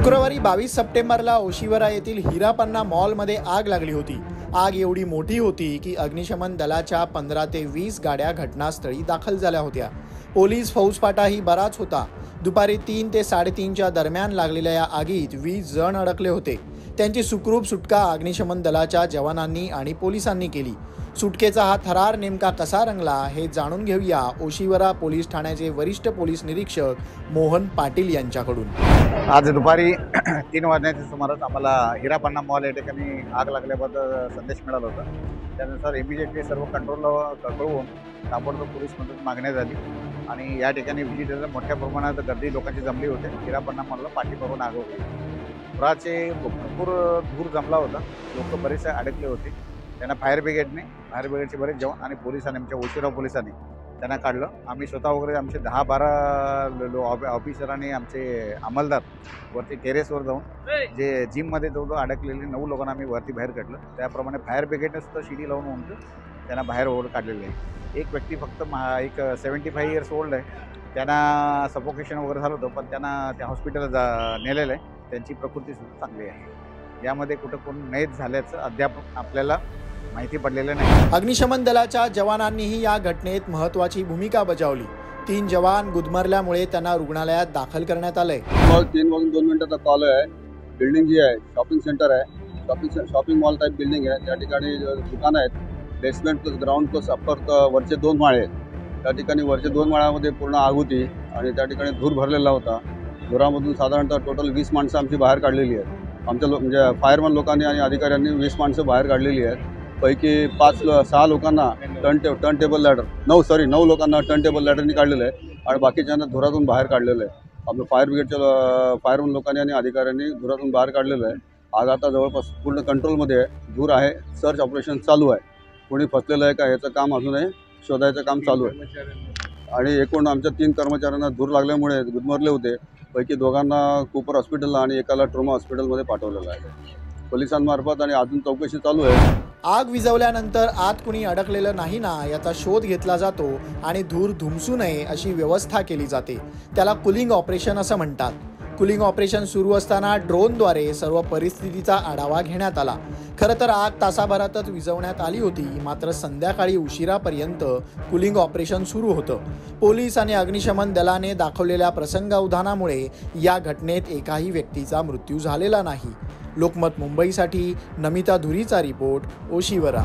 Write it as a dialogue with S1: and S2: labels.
S1: शुक्रवारी बावीस सप्टेंबरला ओशिवरा येथील हिरापन्ना मॉलमध्ये आग लागली होती. आग एवढी मोठी होती की अग्निशमन दलाच्या पंधरा ते वीस गाड्या घटनास्थळी दाखल झाल्या होत्या. पोलीस फौजफाटाही बराच होता. दुपारी तीन ते साडेतीनच्या दरम्यान लागलेल्या या आगीत वीस जण अडकले होते. त्यांची सुखरूप सुटका अग्निशमन दलाच्या जवानांनी आणि पोलिसांनी केली. सुटकेचा हा थरार नेमका कसा रंगला हे जाणून घेऊया ओशिवरा पोलीस ठाण्याचे वरिष्ठ पोलीस निरीक्षक मोहन पाटील यांच्याकडून.
S2: आज दुपारी तीन वाजण्याच्या सुमारास आम्हाला हिरापन्ना मॉल या ठिकाणी आग लागल्याबद्दल संदेश मिळाला होता. त्यानुसार इमिजिएटली सर्व कंट्रोल कळवून ताबडतोब पोलीस मदत मागण्यात आली आणि या ठिकाणी विजिटर मोठ्या प्रमाणात गर्दी लोकांची जमली होते. हिरापन्ना मॉलला पाठीमागून आग होती. पुराचे भरपूर धूर जमला होता. लोक बरेचसे अडकले होते. त्यांना फायर ब्रिगेडने फायर ब्रिगेडचे बरेच जवान आणि पोलिसांनी आमच्या ओशिराव पोलिसांनी त्यांना काढलं. आम्ही स्वतः वगैरे आमचे दहा बारा लो ऑफिसर आणि आमचे अंमलदार वरती टेरेसवर जाऊन जे जिममध्ये जवळ अडकलेले नऊ लोकांना आम्ही वरती बाहेर काढलं. त्याप्रमाणे फायर ब्रिगेडने सुद्धा शिडी लावून म्हणतो त्यांना बाहेर ओढ काढलेले आहे. एक व्यक्ती फक्त मा एक सेवन्टी फाईव्ह इयर्स ओल्ड आहे. त्यांना सफोकेशन वगैरे झालं होतं पण त्यांना त्या हॉस्पिटलला जा नेलेलं आहे. त्यांची प्रकृती सुद्धा चांगली आहे. यामध्ये कुठं कोण नयत झाल्याचं अद्याप आपल्याला माहिती पडलेलं नाही.
S1: अग्निशमन दलाच्या जवानांनीही या घटनेत महत्वाची भूमिका बजावली. तीन जवान गुदमरल्यामुळे त्यांना रुग्णालयात दाखल करण्यात आलंय.
S3: मॉल तीन वाजून दोन मिनिटाचा कॉल आहे बिल्डिंग जी आहे शॉपिंग सेंटर आहे. Shopping shopping mall type building आहे. त्या ठिकाणी दुकानं आहेत. Basement plus ground plus upper वरचे दोन माळे आहेत. त्या ठिकाणी वरचे दोन माळ्यामध्ये पूर्ण आग होती आणि त्या ठिकाणी धूर भरलेला होता. धुरामधून साधारणतः टोटल वीस माणसं आमची बाहेर काढलेली आहेत. आमच्या लो म्हणजे फायरमॅन लोकांनी आणि अधिकाऱ्यांनी वीस माणसं बाहेर काढलेली आहेत. पैकी पाच लो- सहा लोकांना टर्न टे टर्न टेबल लॅडर नऊ सॉरी नऊ लोकांना टर्न टेबल लॅडरनी काढलेलं आहे आणि बाकीच्यांना धुरातून बाहेर काढलेलं आहे. आपलं फायर ब्रिगेडच्या फायरमॅन लोकांनी आणि अधिकाऱ्यांनी धुरातून बाहेर काढलेलं आहे. आज आता जवळपास पूर्ण कंट्रोलमध्ये आहे. धूर आहे. सर्च ऑपरेशन चालू आहे. कोणी फसलेलं आहे का याचं काम अजूनही शोधायचं काम चालू आहे. आणि एकूण आमच्या तीन कर्मचाऱ्यांना धूर लागल्यामुळे गुदमरले होते. पैकी दोघांना कुपर हॉस्पिटलला आणि एकाला ट्रोमा हॉस्पिटलमध्ये पाठवलेलं आहे. पोलिसांमार्फत आणि अजून चौकशी चालू आहे.
S1: आग विझवल्यानंतर आत कुणी अडकलेलं नाही ना याचा शोध घेतला जातो आणि धूर धुमसू नये अशी व्यवस्था केली जाते. त्याला कुलिंग ऑपरेशन असं म्हणतात. कुलिंग ऑपरेशन सुरू असताना ड्रोनद्वारे सर्व परिस्थितीचा आढावा घेण्यात आला. खरं तर आग तासाभरातच विझवण्यात आली होती मात्र संध्याकाळी उशिरापर्यंत कुलिंग ऑपरेशन सुरू होतं. पोलीस आणि अग्निशमन दलाने दाखवलेल्या प्रसंगावधानामुळे या घटनेत एकाही व्यक्तीचा मृत्यू झालेला नाही. लोकमत मुंबईसाठी नमिता धुरीचा रिपोर्ट ओशिवरा.